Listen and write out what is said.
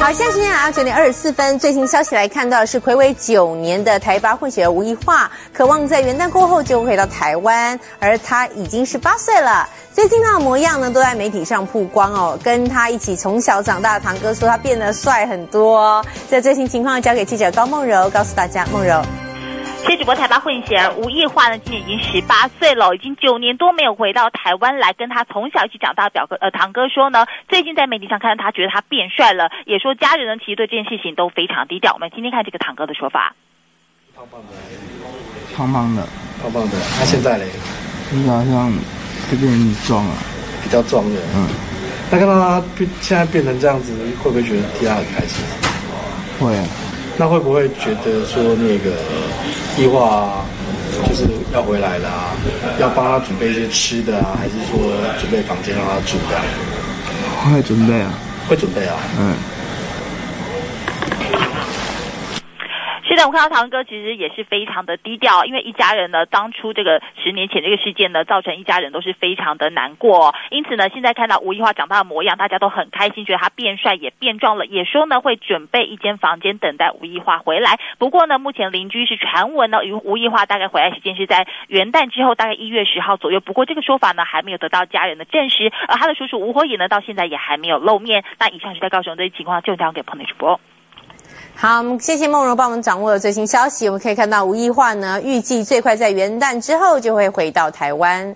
好，现在时间啊九点二十四分，最新消息来看到是，暌违九年的台巴混血儿吴亦化，渴望在元旦过后就回到台湾，而他已经十八岁了。最近他的模样呢，都在媒体上曝光哦。跟他一起从小长大的堂哥说，他变得帅很多。在最新情况交给记者高梦柔，告诉大家，梦柔。谢主播台巴混血儿吴亦化呢，今年已经十八岁了，已经九年多没有回到台湾来，跟他从小一起长大的表哥呃堂哥说呢，最近在媒体上看到他，觉得他变帅了，也说家人呢其实对这件事情都非常低调。我们今天看这个堂哥的说法。胖胖的，胖胖的，胖胖的，他现在嘞，现在好像这边壮了，比较壮的。嗯，那看到他变现在变成这样子，会不会觉得替他很开心？会啊。那会不会觉得说那个计划就是要回来了啊？要帮他准备一些吃的啊，还是说准备房间让他住的？会准备啊，会准备啊。嗯。现在我看到堂哥其实也是非常的低调，因为一家人呢，当初这个十年前这个事件呢，造成一家人都是非常的难过。因此呢，现在看到吴亦华长大的模样，大家都很开心，觉得他变帅也变壮了，也说呢会准备一间房间等待吴亦华回来。不过呢，目前邻居是传闻呢，与吴亦华大概回来时间是在元旦之后，大概一月十号左右。不过这个说法呢，还没有得到家人的证实。而他的叔叔吴火野呢，到现在也还没有露面。那以上是在告诉我们这些情况，就交给彭内主播。好，谢谢梦柔帮我们掌握了最新消息。我们可以看到吴亦化呢，预计最快在元旦之后就会回到台湾。